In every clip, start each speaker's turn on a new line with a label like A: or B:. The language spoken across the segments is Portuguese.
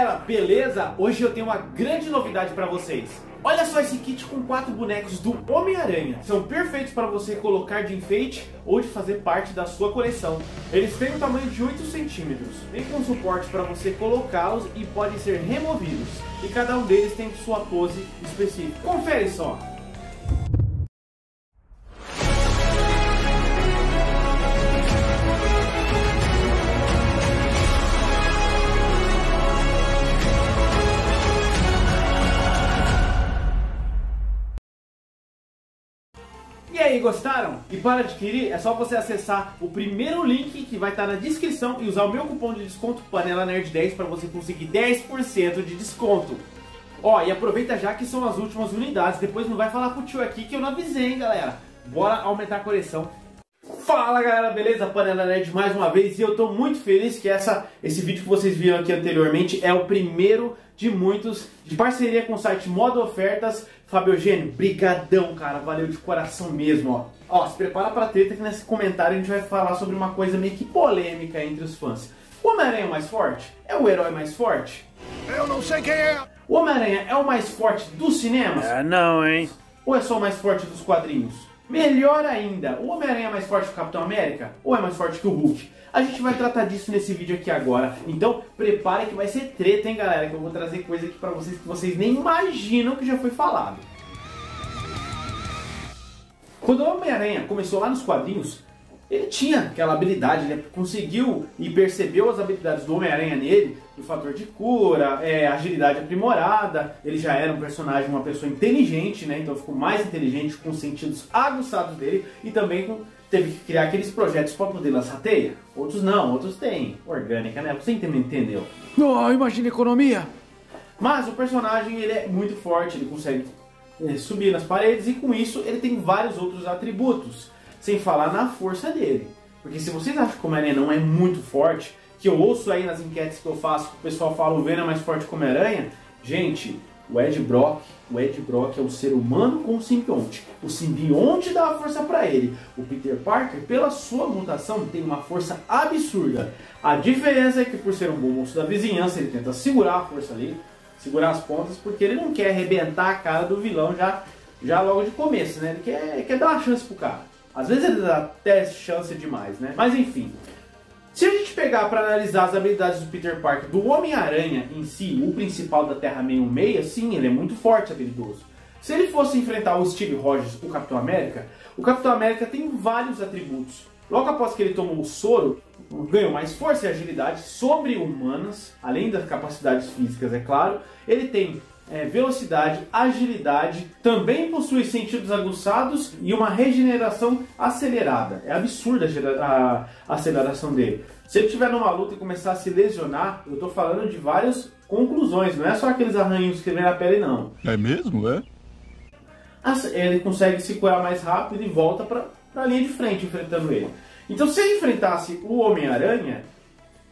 A: galera, beleza? Hoje eu tenho uma grande novidade para vocês. Olha só esse kit com quatro bonecos do Homem-Aranha. São perfeitos para você colocar de enfeite ou de fazer parte da sua coleção. Eles têm o um tamanho de 8 centímetros. Vem com suporte para você colocá-los e podem ser removidos. E cada um deles tem sua pose específica. Confere só! Gostaram? E para adquirir é só você acessar o primeiro link que vai estar na descrição e usar o meu cupom de desconto Panela Nerd 10 para você conseguir 10% de desconto. Ó, e aproveita já que são as últimas unidades, depois não vai falar pro tio aqui que eu não avisei, hein, galera. Bora aumentar a coleção. Fala galera, beleza? Panela Nerd mais uma vez e eu tô muito feliz que essa, esse vídeo que vocês viram aqui anteriormente é o primeiro de muitos de parceria com o site Modo Ofertas. Fábio Eugênio, brigadão, cara, valeu de coração mesmo, ó. Ó, se prepara pra treta que nesse comentário a gente vai falar sobre uma coisa meio que polêmica entre os fãs. O Homem-Aranha é o mais forte? É o herói mais forte?
B: Eu não sei quem é!
A: O Homem-Aranha é o mais forte dos cinemas?
C: É não, hein?
A: Ou é só o mais forte dos quadrinhos? Melhor ainda, o Homem-Aranha é mais forte que o Capitão América? Ou é mais forte que o Hulk? A gente vai tratar disso nesse vídeo aqui agora. Então, prepare que vai ser treta, hein, galera? Que eu vou trazer coisa aqui pra vocês que vocês nem imaginam que já foi falado. Quando o Homem-Aranha começou lá nos quadrinhos, ele tinha aquela habilidade, ele conseguiu e percebeu as habilidades do Homem-Aranha nele, o fator de cura, é, agilidade aprimorada, ele já era um personagem, uma pessoa inteligente, né? Então ficou mais inteligente com os sentidos aguçados dele e também com, teve que criar aqueles projetos para poder lançar teia. Outros não, outros têm orgânica, né? Você entendeu?
C: Oh, imagina economia!
A: Mas o personagem ele é muito forte, ele consegue é, subir nas paredes e com isso ele tem vários outros atributos sem falar na força dele. Porque se vocês acham que o Homem-Aranha não é muito forte, que eu ouço aí nas enquetes que eu faço, que o pessoal fala o Venom é mais forte que o Homem-Aranha, gente, o Ed Brock, o Ed Brock é o ser humano com o simbionte. O simbionte dá a força para ele. O Peter Parker, pela sua mutação, tem uma força absurda. A diferença é que por ser um bom monstro da vizinhança, ele tenta segurar a força ali, segurar as pontas, porque ele não quer arrebentar a cara do vilão já, já logo de começo, né? Ele quer, quer dar uma chance pro cara. Às vezes ele dá até chance demais, né? Mas enfim. Se a gente pegar para analisar as habilidades do Peter Parker, do Homem-Aranha em si, o principal da Terra 616, sim, ele é muito forte, habilidoso. Se ele fosse enfrentar o Steve Rogers, o Capitão América, o Capitão América tem vários atributos. Logo após que ele tomou o soro, ganhou mais força e agilidade sobre-humanas, além das capacidades físicas, é claro. Ele tem é, velocidade, agilidade, também possui sentidos aguçados e uma regeneração acelerada. É absurda a, a aceleração dele. Se ele estiver numa luta e começar a se lesionar, eu estou falando de várias conclusões, não é só aqueles arranhos que vem na pele, não.
B: É mesmo, é?
A: Ele consegue se curar mais rápido e volta para a linha de frente enfrentando ele. Então, se ele enfrentasse o Homem-Aranha,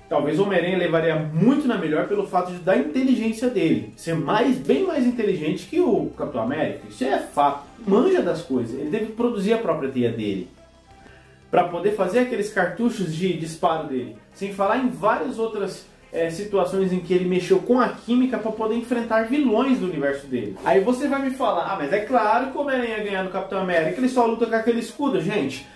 A: Talvez o Homem-Aranha levaria muito na melhor pelo fato de, da inteligência dele. Ser mais, bem mais inteligente que o Capitão América. Isso é fato. Manja das coisas. Ele deve produzir a própria teia dele. Para poder fazer aqueles cartuchos de disparo dele. Sem falar em várias outras é, situações em que ele mexeu com a química para poder enfrentar vilões do universo dele. Aí você vai me falar, ah, mas é claro que o Homem-Aranha ganhar no Capitão América, ele só luta com aquele escudo, gente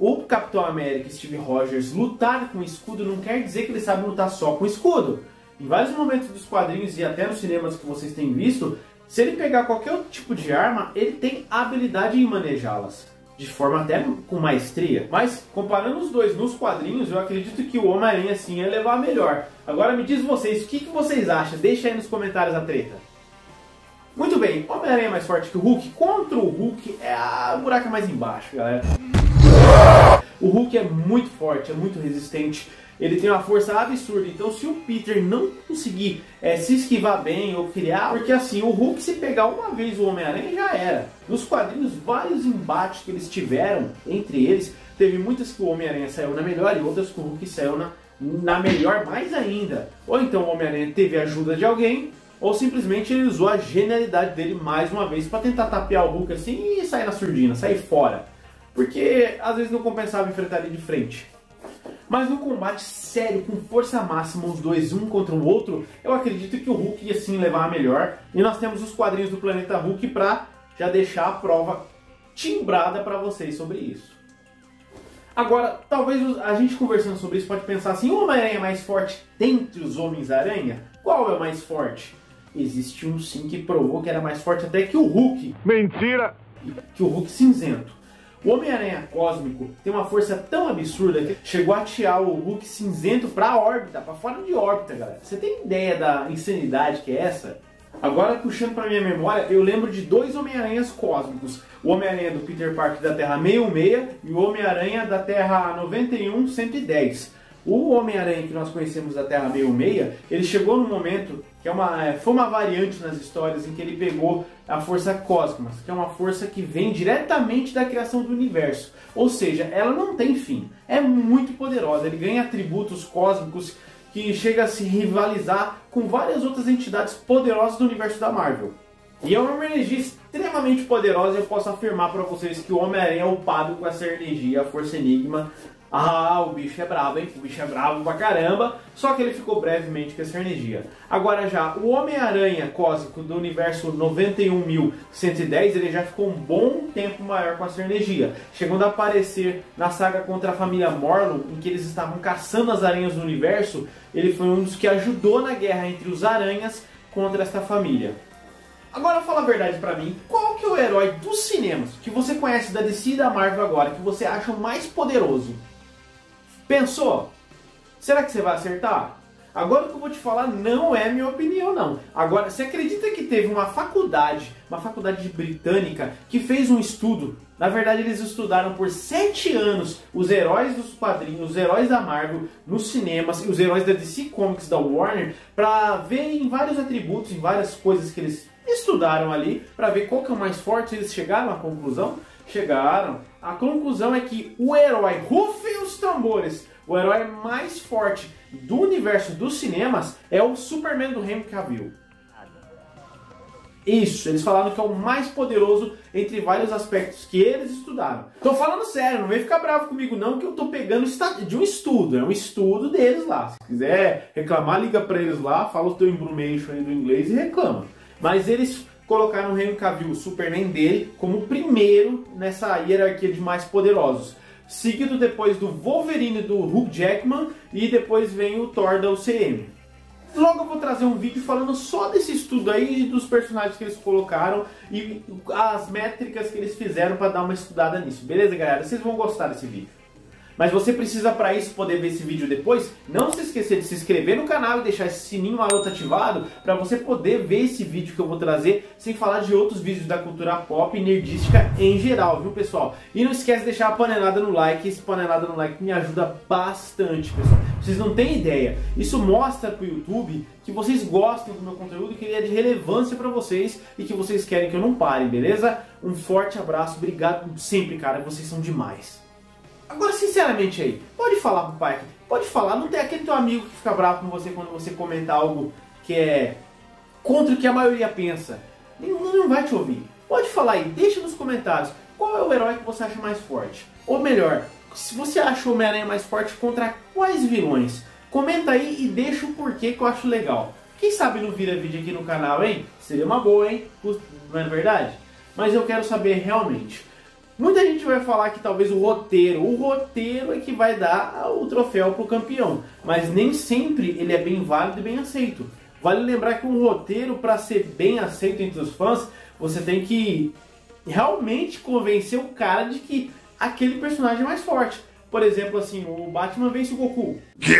A: o Capitão América Steve Rogers lutar com escudo não quer dizer que ele sabe lutar só com escudo. Em vários momentos dos quadrinhos e até nos cinemas que vocês têm visto, se ele pegar qualquer tipo de arma, ele tem habilidade em manejá-las. De forma até com maestria. Mas, comparando os dois nos quadrinhos, eu acredito que o Homem-Aranha sim ia levar melhor. Agora me diz vocês, o que, que vocês acham? Deixa aí nos comentários a treta. Muito bem, Homem-Aranha é mais forte que o Hulk. Contra o Hulk é a buraca mais embaixo, galera. O Hulk é muito forte, é muito resistente. Ele tem uma força absurda. Então, se o Peter não conseguir é, se esquivar bem ou criar, porque assim, o Hulk, se pegar uma vez o Homem-Aranha, já era. Nos quadrinhos, vários embates que eles tiveram entre eles, teve muitas que o Homem-Aranha saiu na melhor e outras que o Hulk saiu na, na melhor mais ainda. Ou então o Homem-Aranha teve ajuda de alguém, ou simplesmente ele usou a genialidade dele mais uma vez para tentar tapear o Hulk assim e sair na surdina, sair fora porque às vezes não compensava enfrentar ele de frente. Mas no combate sério, com força máxima, os dois um contra o outro, eu acredito que o Hulk ia sim levar a melhor. E nós temos os quadrinhos do Planeta Hulk para já deixar a prova timbrada para vocês sobre isso. Agora, talvez a gente conversando sobre isso pode pensar assim: o Homem-Aranha é mais forte dentre os Homens-Aranha? Qual é o mais forte? Existe um sim que provou que era mais forte até que o Hulk.
B: Mentira!
A: Que o Hulk cinzento. O Homem-Aranha Cósmico tem uma força tão absurda que chegou a tirar o Hulk cinzento pra órbita, pra fora de órbita, galera. Você tem ideia da insanidade que é essa? Agora, puxando pra minha memória, eu lembro de dois Homem-Aranhas cósmicos. O Homem-Aranha do Peter Parker da Terra 66 e o Homem-Aranha da Terra 91-110. O Homem-Aranha que nós conhecemos da Terra 66, ele chegou num momento que é uma, é, foi uma variante nas histórias em que ele pegou a força cósmica, que é uma força que vem diretamente da criação do universo. Ou seja, ela não tem fim. É muito poderosa. Ele ganha atributos cósmicos que chega a se rivalizar com várias outras entidades poderosas do universo da Marvel. E é uma energia extremamente poderosa e eu posso afirmar para vocês que o Homem-Aranha é upado com essa energia, a Força Enigma, ah, o bicho é bravo, hein? O bicho é bravo pra caramba. Só que ele ficou brevemente com essa energia. Agora já, o Homem-Aranha cósmico do universo 91.110, ele já ficou um bom tempo maior com essa energia. Chegando a aparecer na saga contra a família Morlun, em que eles estavam caçando as aranhas do universo, ele foi um dos que ajudou na guerra entre os aranhas contra esta família. Agora fala a verdade pra mim, qual que é o herói dos cinemas que você conhece da DC e da Marvel agora, que você acha o mais poderoso? Pensou? Será que você vai acertar? Agora o que eu vou te falar não é minha opinião, não. Agora, você acredita que teve uma faculdade, uma faculdade britânica, que fez um estudo? Na verdade, eles estudaram por sete anos os heróis dos quadrinhos, os heróis da Marvel nos cinemas e os heróis da DC Comics da Warner, para ver em vários atributos, em várias coisas que eles estudaram ali, para ver qual que é o mais forte. Eles chegaram à conclusão chegaram. A conclusão é que o herói, rufem os tambores, o herói mais forte do universo dos cinemas é o Superman do Henry Cavill. Isso, eles falaram que é o mais poderoso entre vários aspectos que eles estudaram. Tô falando sério, não vem ficar bravo comigo não, que eu tô pegando de um estudo, é um estudo deles lá. Se quiser reclamar, liga para eles lá, fala o teu embrumation aí do inglês e reclama. Mas eles colocaram o Henry Cavill, o Superman dele, como o primeiro nessa hierarquia de mais poderosos. Seguido depois do Wolverine do Hugh Jackman e depois vem o Thor da UCM. Logo eu vou trazer um vídeo falando só desse estudo aí dos personagens que eles colocaram e as métricas que eles fizeram para dar uma estudada nisso. Beleza, galera? Vocês vão gostar desse vídeo. Mas você precisa para isso poder ver esse vídeo depois, não se esquecer de se inscrever no canal e deixar esse sininho maroto ativado para você poder ver esse vídeo que eu vou trazer, sem falar de outros vídeos da cultura pop e nerdística em geral, viu pessoal? E não esquece de deixar a panelada no like, esse panelada no like me ajuda bastante, pessoal. Vocês não têm ideia. Isso mostra pro YouTube que vocês gostam do meu conteúdo, que ele é de relevância para vocês e que vocês querem que eu não pare, beleza? Um forte abraço, obrigado sempre, cara, vocês são demais. Agora, sinceramente aí, pode falar pro pai, pode falar, não tem aquele teu amigo que fica bravo com você quando você comenta algo que é contra o que a maioria pensa. Ele não vai te ouvir. Pode falar aí, deixa nos comentários qual é o herói que você acha mais forte. Ou melhor, se você acha o Homem-Aranha mais forte contra quais vilões. Comenta aí e deixa o porquê que eu acho legal. Quem sabe não vira vídeo aqui no canal, hein? Seria uma boa, hein? Não é verdade? Mas eu quero saber realmente. Muita gente vai falar que talvez o roteiro, o roteiro é que vai dar o troféu para o campeão, mas nem sempre ele é bem válido e bem aceito. Vale lembrar que um roteiro, para ser bem aceito entre os fãs, você tem que realmente convencer o cara de que aquele personagem é mais forte. Por exemplo, assim, o Batman vence o Goku.
B: Que?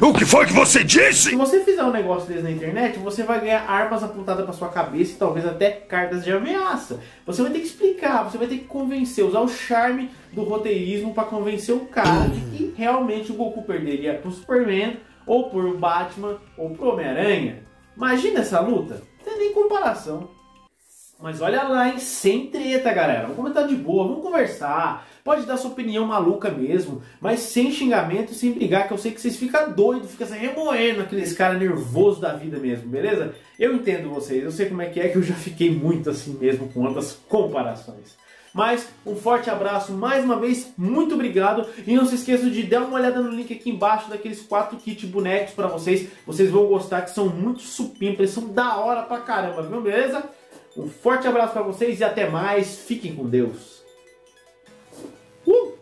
B: O que foi que você disse?
A: Se você fizer um negócio desse na internet, você vai ganhar armas apontadas para sua cabeça e talvez até cartas de ameaça. Você vai ter que explicar, você vai ter que convencer, usar o charme do roteirismo para convencer o cara de que realmente o Goku perderia pro Superman, ou pro Batman, ou pro Homem-Aranha. Imagina essa luta? Não tem nem comparação. Mas olha lá, hein? Sem treta, galera. Vamos comentar de boa, vamos conversar. Pode dar sua opinião maluca mesmo, mas sem xingamento, sem brigar, que eu sei que vocês ficam doidos, ficam se remoendo aqueles caras nervoso da vida mesmo, beleza? Eu entendo vocês, eu sei como é que é, que eu já fiquei muito assim mesmo com outras comparações. Mas um forte abraço mais uma vez, muito obrigado. E não se esqueçam de dar uma olhada no link aqui embaixo daqueles quatro kits bonecos para vocês. Vocês vão gostar que são muito supimpas, são da hora pra caramba, viu? Beleza? Um forte abraço para vocês e até mais. Fiquem com Deus. Uh!